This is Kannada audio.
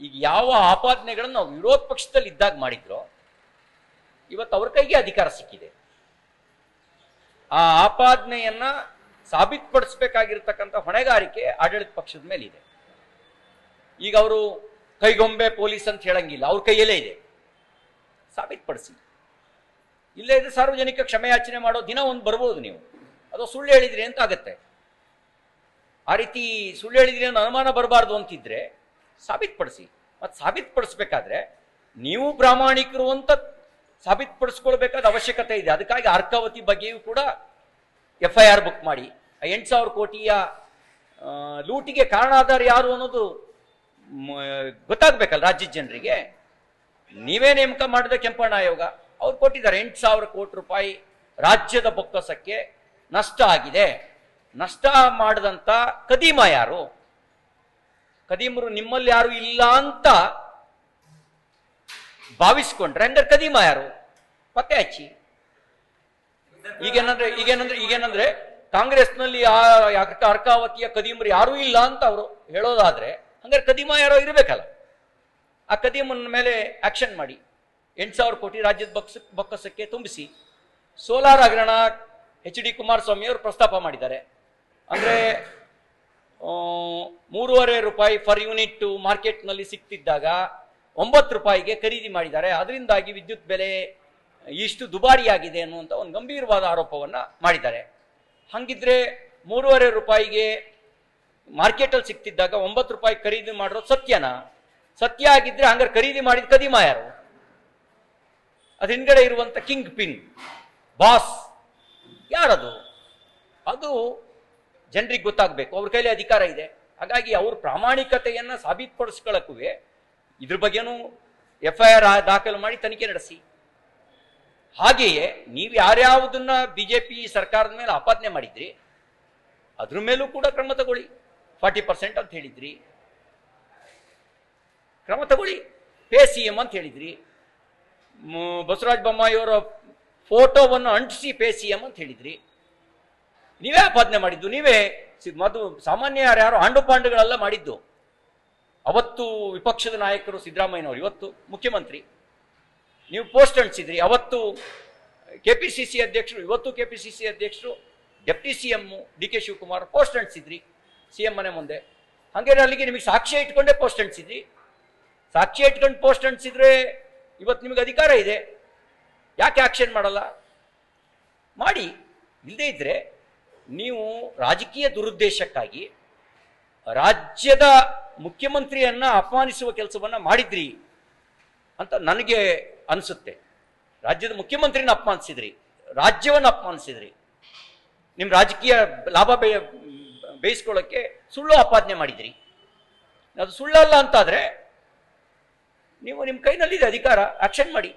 ಈಗ ಯಾವ ಆಪಾದನೆಗಳನ್ನು ನಾವು ವಿರೋಧ ಪಕ್ಷದಲ್ಲಿ ಇದ್ದಾಗ ಮಾಡಿದ್ರೋ, ಇವತ್ತು ಅವ್ರ ಕೈಗೆ ಅಧಿಕಾರ ಸಿಕ್ಕಿದೆ. ಆ ಆಪಾದನೆಯನ್ನ ಸಾಬೀತುಪಡಿಸಬೇಕಾಗಿರ್ತಕ್ಕಂಥ ಹೊಣೆಗಾರಿಕೆ ಆಡಳಿತ ಪಕ್ಷದ ಮೇಲೆ ಇದೆ ಈಗ ಅವರು ಕೈಗೊಂಬೆ ಪೊಲೀಸ್ ಅಂತ ಹೇಳಂಗಿಲ್ಲ, ಅವ್ರ ಕೈಯಲ್ಲೇ ಇದೆ. ಸಾಬೀತುಪಡಿಸಿ. ಇಲ್ಲೇ ಇದ್ರೆ ಸಾರ್ವಜನಿಕ ಕ್ಷಮೆಯಾಚನೆ ಮಾಡೋ ದಿನ ಒಂದು ಬರ್ಬೋದು ನೀವು. ಅದು ಸುಳ್ಳು ಹೇಳಿದ್ರಿ ಅಂತ ಆಗತ್ತೆ ಆ ರೀತಿ ಸುಳ್ಳು ಹೇಳಿದ್ರಿ ಅನುಮಾನ ಬರಬಾರ್ದು ಅಂತಿದ್ರೆ ಸಾಬೀತುಪಡಿಸಿ. ಮತ್ತು ಸಾಬೀತುಪಡಿಸ್ಬೇಕಾದ್ರೆ ನೀವು ಪ್ರಾಮಾಣಿಕರು ಅಂತ ಸಾಬೀತುಪಡಿಸ್ಕೊಳ್ಬೇಕಾದ ಅವಶ್ಯಕತೆ ಇದೆ. ಅದಕ್ಕಾಗಿ ಅರ್ಕಾವತಿ ಬಗ್ಗೆಯೂ ಕೂಡ ಎಫ್ ಐ ಆರ್ ಬುಕ್ ಮಾಡಿ. ಎಂಟು ಸಾವಿರ ಕೋಟಿಯ ಲೂಟಿಗೆ ಕಾರಣ ಆದರೆ ಯಾರು ಅನ್ನೋದು ಗೊತ್ತಾಗಬೇಕಲ್ಲ ಗೊತ್ತಾಗ್ಬೇಕಲ್ಲ ರಾಜ್ಯದ ಜನರಿಗೆ. ನೀವೇ ನೇಮಕ ಮಾಡಿದ ಕೆಂಪಣ್ಣ ಆಯೋಗ. ಅವ್ರು ಕೊಟ್ಟಿದ್ದಾರೆ ಎಂಟು ಸಾವಿರ ಕೋಟಿ ರೂಪಾಯಿ ರಾಜ್ಯದ ಬೊಕ್ಕಸಕ್ಕೆ ನಷ್ಟ ಆಗಿದೆ. ನಷ್ಟ ಮಾಡಿದಂಥ ಕದೀಮ ಯಾರು? ಕದೀಮರು ನಿಮ್ಮಲ್ಲಿ ಯಾರು ಇಲ್ಲ ಅಂತ ಭಾವಿಸ್ಕೊಂಡ್ರೆ ಅಂದ್ರೆ ಕದೀಮ ಯಾರು? ಪತ್ತೆ ಹಚ್ಚಿ. ಈಗೇನಂದ್ರೆ ಈಗೇನಂದ್ರೆ ಈಗೇನಂದ್ರೆ ಕಾಂಗ್ರೆಸ್ನಲ್ಲಿ ಆ ಅರ್ಕ- ಅರ್ಕಾವತಿಯ ಕದೀಮರು ಯಾರೂ ಇಲ್ಲ ಅಂತ ಅವರು ಹೇಳೋದಾದ್ರೆ, ಹಂಗಾರೆ ಕದೀಮ ಯಾರೋ ಇರಬೇಕಲ್ಲ. ಆ ಕದೀಮನ ಮೇಲೆ ಆಕ್ಷನ್ ಮಾಡಿ. ಎಂಟು ಸಾವಿರ ಕೋಟಿ ರಾಜ್ಯದ ಬಕ್ಸ, ಬೊಕ್ಕಸಕ್ಕೆ ತುಂಬಿಸಿ. ಸೋಲಾರ್ ಹಗರಣ ಎಚ್ ಡಿ ಕುಮಾರಸ್ವಾಮಿ ಅವರು ಪ್ರಸ್ತಾಪ ಮಾಡಿದ್ದಾರೆ. ಅಂದ್ರೆ ಮೂರುವರೆ ರೂಪಾಯಿ ಫರ್ ಯೂನಿಟ್ ಮಾರ್ಕೆಟ್ನಲ್ಲಿ ಸಿಕ್ತಿದ್ದಾಗ ಒಂಬತ್ತು ರೂಪಾಯಿಗೆ ಖರೀದಿ ಮಾಡಿದ್ದಾರೆ. ಅದರಿಂದಾಗಿ ವಿದ್ಯುತ್ ಬೆಲೆ ಇಷ್ಟು ದುಬಾರಿಯಾಗಿದೆ ಅನ್ನುವಂಥ ಒಂದು ಗಂಭೀರವಾದ ಆರೋಪವನ್ನು ಮಾಡಿದ್ದಾರೆ. ಹಂಗಿದ್ರೆ ಮೂರುವರೆ ರೂಪಾಯಿಗೆ ಮಾರ್ಕೆಟಲ್ಲಿ ಸಿಕ್ತಿದ್ದಾಗ ಒಂಬತ್ತು ರೂಪಾಯಿ ಖರೀದಿ ಮಾಡಿರೋದು ಸತ್ಯನಾ? ಸತ್ಯ ಆಗಿದ್ರೆ ಹಂಗಾರೆ ಖರೀದಿ ಮಾಡಿದ ಕದಿಮ ಯಾರು? ಅದ್ರ ಹಿಂದ್ಗಡೆ ಇರುವಂತ ಕಿಂಗ್ ಪಿನ್, ಬಾಸ್ ಯಾರದು ಅದು ಜನರಿಗೆ ಗೊತ್ತಾಗಬೇಕು, ಅವ್ರ ಕೈಲಿ ಅಧಿಕಾರ ಇದೆ. ಹಾಗಾಗಿ ಅವ್ರ ಪ್ರಾಮಾಣಿಕತೆಯನ್ನ ಸಾಬೀತುಪಡಿಸ್ಕೊಳ್ಳಕ್ಕೂ ಇದ್ರ ಬಗ್ಗೆನೂ ಎಫ್ ಐ ಆರ್ ದಾಖಲು ಮಾಡಿ ತನಿಖೆ ನಡೆಸಿ. ಹಾಗೆಯೇ ನೀವು ಯಾರ್ಯಾವುದನ್ನ ಬಿಜೆಪಿ ಸರ್ಕಾರದ ಮೇಲೆ ಆಪಾದನೆ ಮಾಡಿದ್ರಿ, ಅದ್ರ ಮೇಲೂ ಕೂಡ ಕ್ರಮ ತಗೊಳ್ಳಿ. ಫಾರ್ಟಿ ಪರ್ಸೆಂಟ್ ಅಂತ ಹೇಳಿದ್ರಿ. ಕ್ರಮ ತಗೊಳ್ಳಿ. ಪೇ ಸಿ ಎಂ ಅಂತ ಹೇಳಿದ್ರಿ. ಬಸವರಾಜ ಬೊಮ್ಮಾಯಿಯವರ ಫೋಟೋವನ್ನು ಅಂಟಿಸಿ ಪೇ ಸಿ ಎಂ ಅಂತ ಹೇಳಿದ್ರಿ. ನೀವೇ ಆಪಾದನೆ ಮಾಡಿದ್ದು, ನೀವೇ ಮದು ಸಾಮಾನ್ಯ ಯಾರ್ಯಾರು ಆಂಡು ಪಾಂಡುಗಳೆಲ್ಲ ಮಾಡಿದ್ದು. ಅವತ್ತು ವಿಪಕ್ಷದ ನಾಯಕರು ಸಿದ್ದರಾಮಯ್ಯನವರು, ಇವತ್ತು ಮುಖ್ಯಮಂತ್ರಿ. ನೀವು ಪೋಸ್ಟ್ ಅಂಟಿಸಿದ್ರಿ ಅವತ್ತು ಕೆ ಪಿ ಸಿ ಸಿ ಅಧ್ಯಕ್ಷರು, ಇವತ್ತು ಕೆ ಪಿ ಸಿ ಸಿ ಅಧ್ಯಕ್ಷರು, deputy C M D K Shivakumar post ಅಂಟಿಸಿದ್ರಿ C M ಮನೆ ಮುಂದೆ. ಹಾಗೇನೆ ಅಲ್ಲಿಗೆ ನಿಮಗೆ ಸಾಕ್ಷಿ ಇಟ್ಕೊಂಡೇ ಪೋಸ್ಟ್ ಅಂಟಿಸಿದ್ರಿ ಸಾಕ್ಷಿ ಇಟ್ಕೊಂಡು ಪೋಸ್ಟ್ ಅಂಟಿಸಿದ್ರೆ ಇವತ್ತು ನಿಮಗೆ ಅಧಿಕಾರ ಇದೆ. ಯಾಕೆ ಆಕ್ಷನ್ ಮಾಡಲ್ಲ? ಮಾಡಿ ಇಲ್ಲದೇ ಇದ್ರೆ ನೀವು ರಾಜಕೀಯ ದುರುದ್ದೇಶಕ್ಕಾಗಿ ರಾಜ್ಯದ ಮುಖ್ಯಮಂತ್ರಿಯನ್ನ ಅಪಮಾನಿಸುವ ಕೆಲಸವನ್ನ ಮಾಡಿದ್ರಿ ಅಂತ ನನಗೆ ಅನಿಸುತ್ತೆ. ರಾಜ್ಯದ ಮುಖ್ಯಮಂತ್ರಿನ ಅಪಮಾನಿಸಿದ್ರಿ, ರಾಜ್ಯವನ್ನು ಅಪಮಾನಿಸಿದ್ರಿ. ನಿಮ್ಮ ರಾಜಕೀಯ ಲಾಭ ಬೇ ಬೇಯಿಸ್ಕೊಳ್ಳೋಕ್ಕೆ ಸುಳ್ಳು ಆಪಾದನೆ ಮಾಡಿದ್ರಿ. ಅದು ಸುಳ್ಳಲ್ಲ ಅಂತಾದರೆ ನೀವು ನಿಮ್ಮ ಕೈನಲ್ಲಿದೆ ಅಧಿಕಾರ, ಆಕ್ಷನ್ ಮಾಡಿ.